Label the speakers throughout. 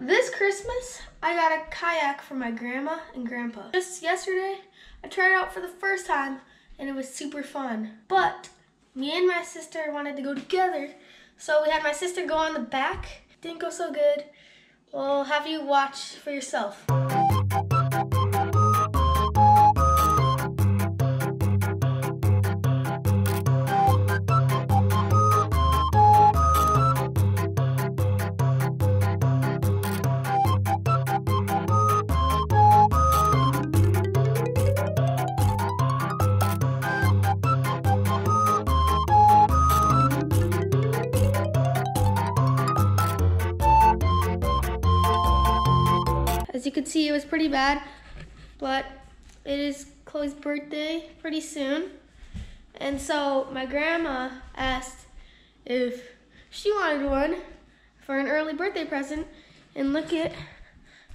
Speaker 1: This Christmas, I got a kayak for my grandma and grandpa. Just yesterday, I tried it out for the first time and it was super fun. But me and my sister wanted to go together, so we had my sister go on the back. Didn't go so good. We'll have you watch for yourself. As you can see, it was pretty bad, but it is Chloe's birthday pretty soon. And so my grandma asked if she wanted one for an early birthday present. And look at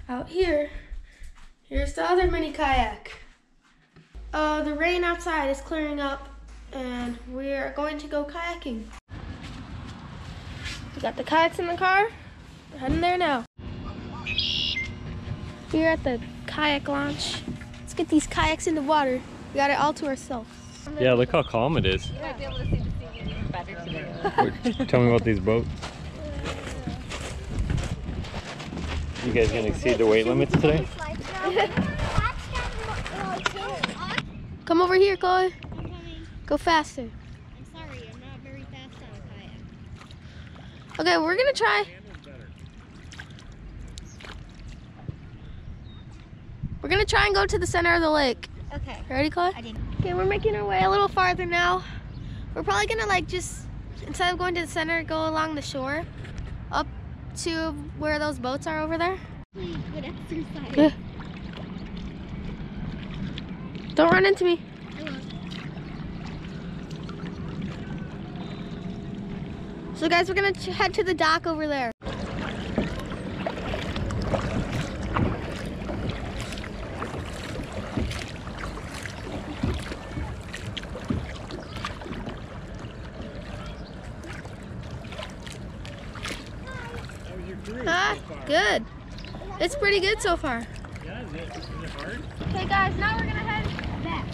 Speaker 1: out here. Here's the other mini kayak. Uh, the rain outside is clearing up and we're going to go kayaking. We got the kayaks in the car. We're heading there now. We're at the kayak launch. Let's get these kayaks in the water. We got it all to ourselves.
Speaker 2: Yeah, look how calm it is.
Speaker 3: You might be able to see the sea even better today.
Speaker 2: Tell me about these boats. You guys gonna exceed the weight limits today?
Speaker 1: Come over here, Chloe. Go faster.
Speaker 4: I'm sorry, I'm not very fast on a kayak.
Speaker 1: Okay, we're gonna try. We're gonna try and go to the center of the lake.
Speaker 4: Okay.
Speaker 1: Ready, Chloe?
Speaker 4: I didn't.
Speaker 1: Okay, we're making our way a little farther now. We're probably gonna like just instead of going to the center, go along the shore, up to where those boats are over there.
Speaker 4: Please, good exercise.
Speaker 1: Yeah. Don't run into me. So guys, we're gonna head to the dock over there. Huh? Good. It's pretty good so far.
Speaker 2: Yeah, is it, is it hard?
Speaker 1: Okay guys, now we're gonna head back.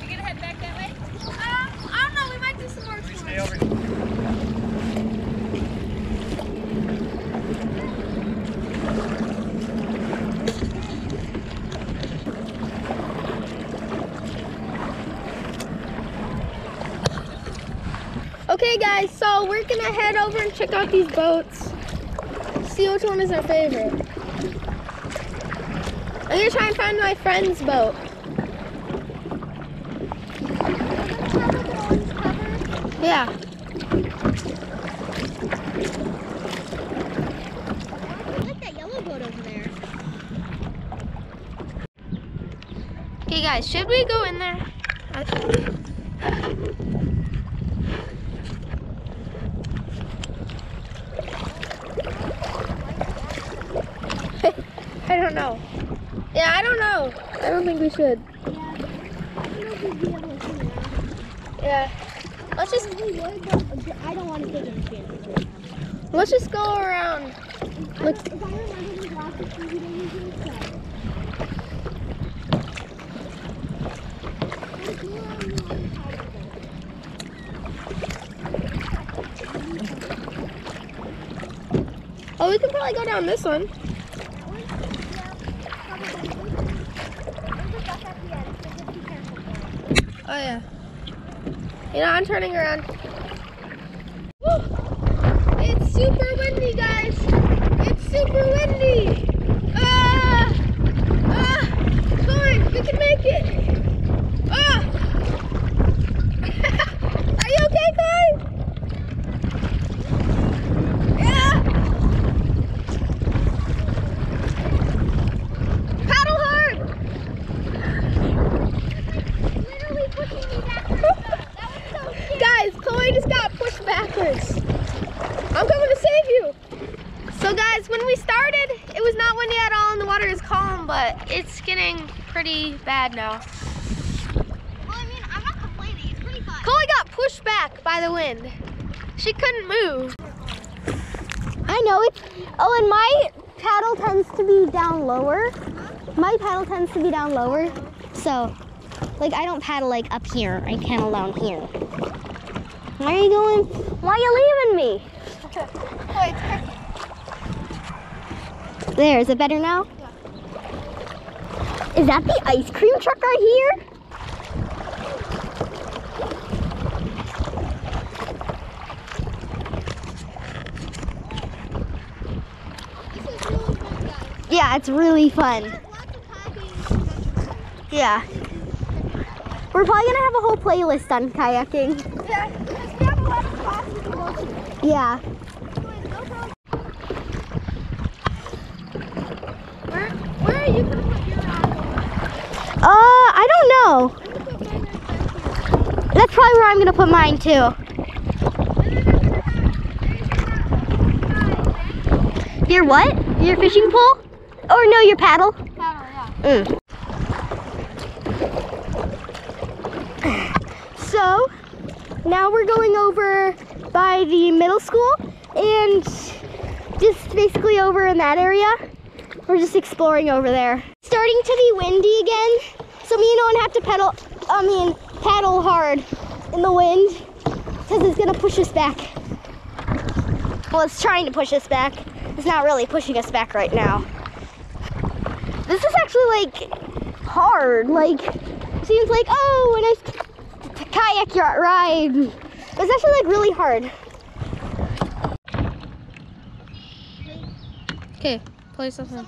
Speaker 3: You gonna head back that way?
Speaker 1: Um, I don't know, we might do some more exploring.
Speaker 2: Stay over here.
Speaker 1: Okay guys, so we're gonna head over and check out these boats. See which one is our favorite. I'm gonna try and find my friend's boat. Yeah.
Speaker 4: I like that yellow boat over there.
Speaker 1: Okay guys, should we go in there? Don't know. Yeah, I don't know. I don't think we should.
Speaker 4: Yeah. I don't know if we'd be able to see around.
Speaker 1: Yeah. Let's just
Speaker 4: We would, but I don't want to take any chances.
Speaker 1: let's just go around. Look.
Speaker 4: If I remember the last two we didn't use it, so. Let's go around the other side of it.
Speaker 1: Oh, we can probably go down this one.
Speaker 4: That one? Yeah, probably. There's a duck at the end, so just be careful for it.
Speaker 1: Oh yeah. You know, I'm turning around. Woo! It's super windy, guys. It's super windy. Ah! Ah! On, we can make it. Ah! Are you okay, Chloe? Yeah. Paddle hard.
Speaker 4: Literally pushing me backwards. though. That was so scary.
Speaker 1: Guys, Chloe just got pushed backwards. I'm coming to save you. So guys, when we started, it was not windy at all and the water is calm, but it's getting pretty bad now.
Speaker 4: Well, I mean, I'm not complaining. It's pretty fun.
Speaker 1: Chloe got pushed back by the wind. She couldn't move.
Speaker 4: I I know it's. Oh, and my paddle tends to be down lower. My paddle tends to be down lower, so like I don't paddle like up here. I paddle down here. Why are you going? Why are you leaving me? There, is it better now? Is that the ice cream truck right here? Yeah, it's really fun. Yeah. We're probably gonna have a whole playlist on kayaking. Yeah.
Speaker 1: Where, where are you gonna put your
Speaker 4: Uh, I don't know. That's probably where I'm gonna put mine too. Your what? Your fishing pole? Or no, your paddle?
Speaker 1: paddle? Yeah.
Speaker 4: Mm. So now we're going over by the middle school and just basically over in that area. We're just exploring over there. Starting to be windy again, so me and Owen have to pedal, I mean, paddle hard in the wind because it's gonna push us back. Well, it's trying to push us back. It's not really pushing us back right now. This is actually like hard. Like seems like oh, a nice kayak ride. It's actually like really hard.
Speaker 1: Okay, play something.